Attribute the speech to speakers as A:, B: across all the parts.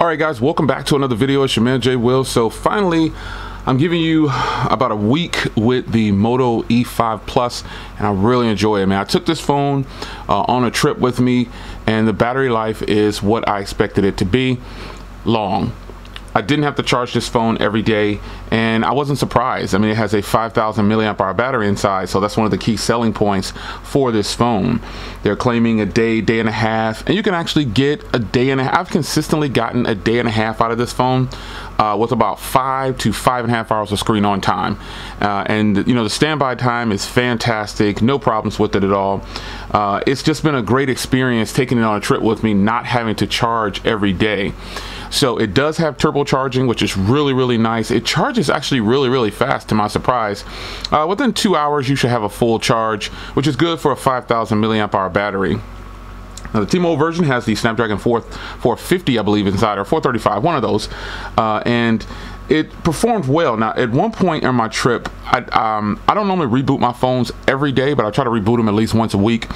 A: All right, guys, welcome back to another video. It's your man, Jay Will. So finally, I'm giving you about a week with the Moto E5 Plus, and I really enjoy it, man. I took this phone uh, on a trip with me, and the battery life is what I expected it to be, long. I didn't have to charge this phone every day and I wasn't surprised. I mean, it has a 5,000 milliamp hour battery inside, so that's one of the key selling points for this phone. They're claiming a day, day and a half, and you can actually get a day and a half. I've consistently gotten a day and a half out of this phone uh, with about five to five and a half hours of screen on time. Uh, and you know, the standby time is fantastic, no problems with it at all. Uh, it's just been a great experience taking it on a trip with me, not having to charge every day. So it does have turbo charging, which is really, really nice. It charges actually really, really fast to my surprise. Uh, within two hours, you should have a full charge, which is good for a 5,000 milliamp hour battery. Now the T-Mobile version has the Snapdragon 4 450, I believe, inside or 435, one of those, uh, and it performed well. Now, at one point in my trip, I, um, I don't normally reboot my phones every day, but I try to reboot them at least once a week.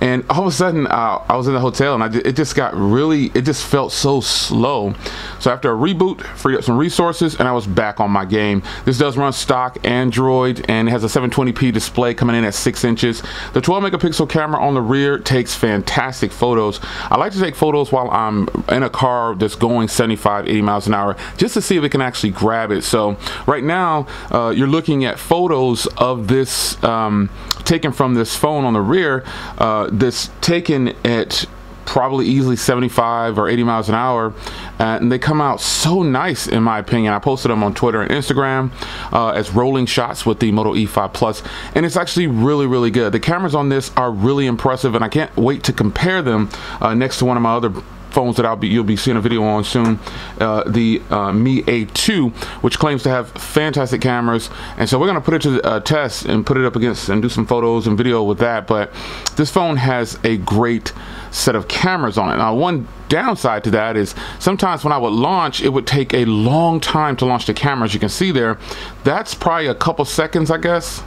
A: And all of a sudden, uh, I was in the hotel and I, it just got really, it just felt so slow. So after a reboot, freed up some resources and I was back on my game. This does run stock Android and it has a 720p display coming in at six inches. The 12 megapixel camera on the rear takes fantastic photos. I like to take photos while I'm in a car that's going 75, 80 miles an hour just to see if it can actually grab it. So right now, uh, you're looking at photos of this um, taken from this phone on the rear. Uh, this taken at probably easily 75 or 80 miles an hour and they come out so nice in my opinion i posted them on twitter and instagram uh, as rolling shots with the moto e5 plus and it's actually really really good the cameras on this are really impressive and i can't wait to compare them uh, next to one of my other phones that I'll be you'll be seeing a video on soon, uh, the uh, Mi A2, which claims to have fantastic cameras. And so we're gonna put it to the uh, test and put it up against and do some photos and video with that. But this phone has a great set of cameras on it. Now, one downside to that is sometimes when I would launch, it would take a long time to launch the camera. As you can see there, that's probably a couple seconds, I guess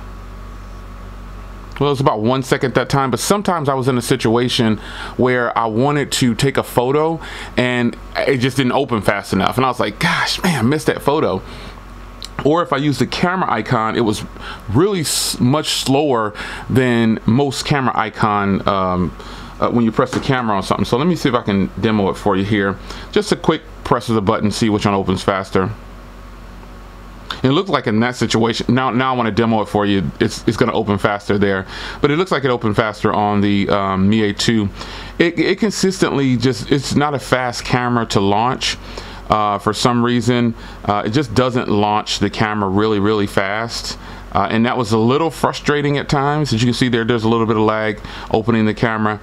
A: well, it was about one second that time, but sometimes I was in a situation where I wanted to take a photo and it just didn't open fast enough. And I was like, gosh, man, I missed that photo. Or if I used the camera icon, it was really much slower than most camera icon um, uh, when you press the camera on something. So let me see if I can demo it for you here. Just a quick press of the button, see which one opens faster. It looks like in that situation, now now I want to demo it for you. It's, it's going to open faster there. But it looks like it opened faster on the um, Mi A2. It, it consistently just, it's not a fast camera to launch. Uh, for some reason, uh, it just doesn't launch the camera really, really fast. Uh, and that was a little frustrating at times. As you can see there, there's a little bit of lag opening the camera.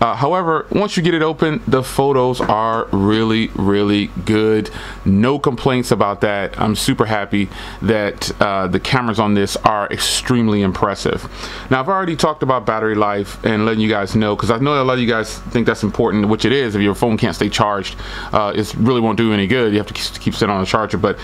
A: Uh, however, once you get it open, the photos are really, really good. No complaints about that. I'm super happy that uh, the cameras on this are extremely impressive. Now, I've already talked about battery life and letting you guys know, because I know a lot of you guys think that's important, which it is. If your phone can't stay charged, uh, it really won't do any good. You have to keep sitting on the charger. But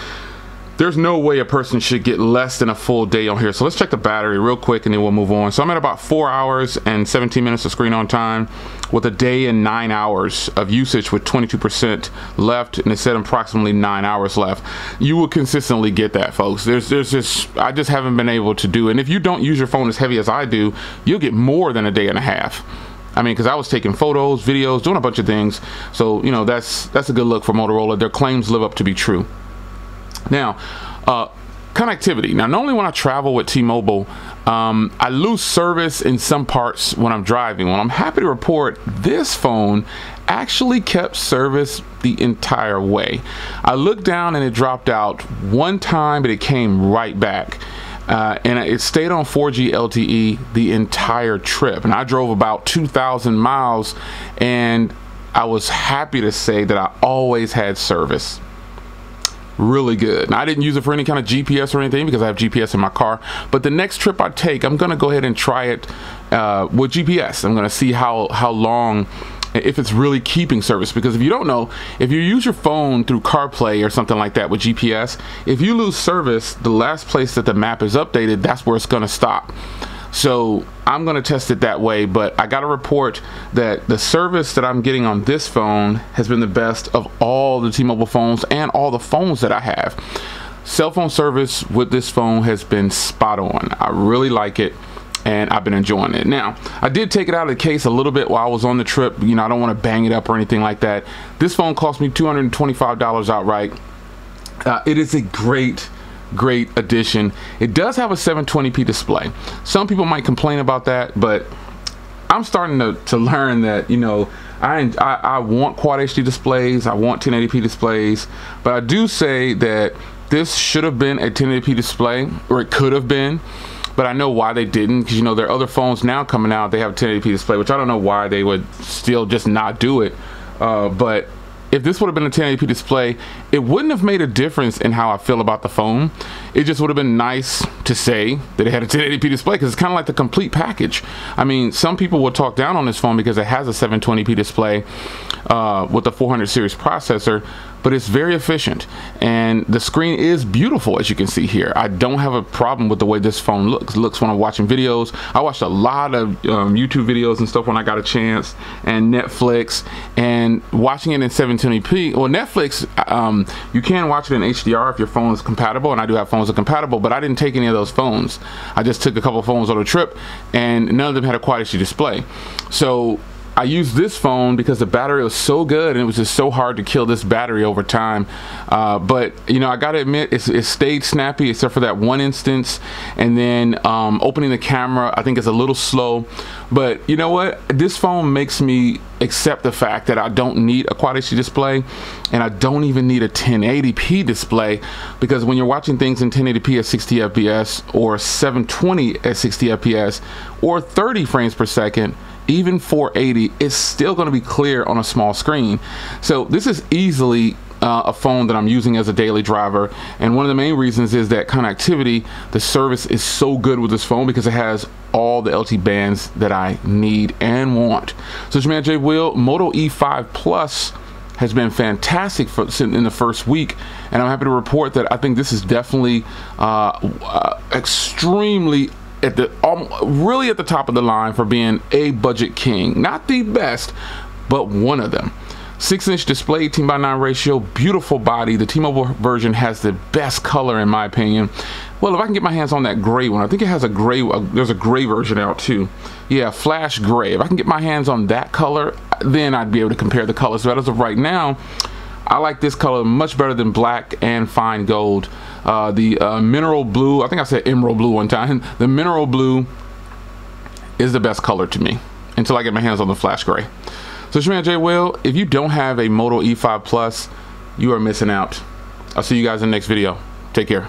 A: there's no way a person should get less than a full day on here. So let's check the battery real quick and then we'll move on. So I'm at about four hours and 17 minutes of screen on time with a day and nine hours of usage with 22% left and it said approximately nine hours left. You will consistently get that folks. There's, there's just, I just haven't been able to do it. And if you don't use your phone as heavy as I do, you'll get more than a day and a half. I mean, because I was taking photos, videos, doing a bunch of things. So, you know, that's that's a good look for Motorola. Their claims live up to be true. Now, uh, connectivity. Now, normally when I travel with T-Mobile, um, I lose service in some parts when I'm driving. Well, I'm happy to report this phone actually kept service the entire way. I looked down and it dropped out one time, but it came right back. Uh, and it stayed on 4G LTE the entire trip. And I drove about 2,000 miles, and I was happy to say that I always had service really good. Now, I didn't use it for any kind of GPS or anything because I have GPS in my car. But the next trip I take, I'm to go ahead and try it uh, with GPS. I'm to see how how long if it's really keeping service because if you don't know if you use your phone through CarPlay or something like that with GPS if you lose service the last place that the map is updated that's where it's going to stop So I'm going to test it that way, but I got a report that the service that I'm getting on this phone has been the best of all the T-Mobile phones and all the phones that I have. Cell phone service with this phone has been spot on. I really like it and I've been enjoying it. Now, I did take it out of the case a little bit while I was on the trip. You know, I don't want to bang it up or anything like that. This phone cost me $225 outright. Uh, it is a great great addition. It does have a 720p display. Some people might complain about that, but I'm starting to, to learn that, you know, I, I, I want quad HD displays, I want 1080p displays, but I do say that this should have been a 1080p display, or it could have been, but I know why they didn't, because you know there are other phones now coming out, they have a 1080p display, which I don't know why they would still just not do it, uh, but if this would have been a 1080p display, it wouldn't have made a difference in how I feel about the phone. It just would have been nice to say that it had a 1080p display because it's kind of like the complete package. I mean, some people will talk down on this phone because it has a 720p display uh, with the 400 series processor, but it's very efficient. And the screen is beautiful as you can see here. I don't have a problem with the way this phone looks. Looks when I'm watching videos. I watched a lot of um, YouTube videos and stuff when I got a chance and Netflix and watching it in 720p well Netflix um, you can watch it in HDR if your phone is compatible and I do have phones that are compatible but I didn't take any of those phones. I just took a couple phones on a trip and none of them had a quad HD display. So I used this phone because the battery was so good and it was just so hard to kill this battery over time. Uh, but you know, I gotta admit, it stayed snappy except for that one instance. And then um, opening the camera, I think is a little slow. But you know what? This phone makes me accept the fact that I don't need a Quad HD display and I don't even need a 1080p display because when you're watching things in 1080p at 60 FPS or 720 at 60 FPS or 30 frames per second, even 480 is still going to be clear on a small screen. So this is easily uh, a phone that I'm using as a daily driver. And one of the main reasons is that connectivity, the service is so good with this phone because it has all the LTE bands that I need and want. So it's your man Jay Will, Moto E5 Plus has been fantastic for, in the first week and I'm happy to report that I think this is definitely uh, uh, extremely at the um, really at the top of the line for being a budget king. Not the best, but one of them. Six inch display, 18 by 9 ratio, beautiful body. The T-Mobile version has the best color in my opinion. Well, if I can get my hands on that gray one, I think it has a gray, there's a gray version out too. Yeah, flash gray. If I can get my hands on that color, then I'd be able to compare the colors. But as of right now, I like this color much better than black and fine gold. Uh, the uh, mineral blue, I think I said emerald blue one time. The mineral blue is the best color to me until I get my hands on the flash gray. So it's man Jay Will. If you don't have a Moto E5 Plus, you are missing out. I'll see you guys in the next video. Take care.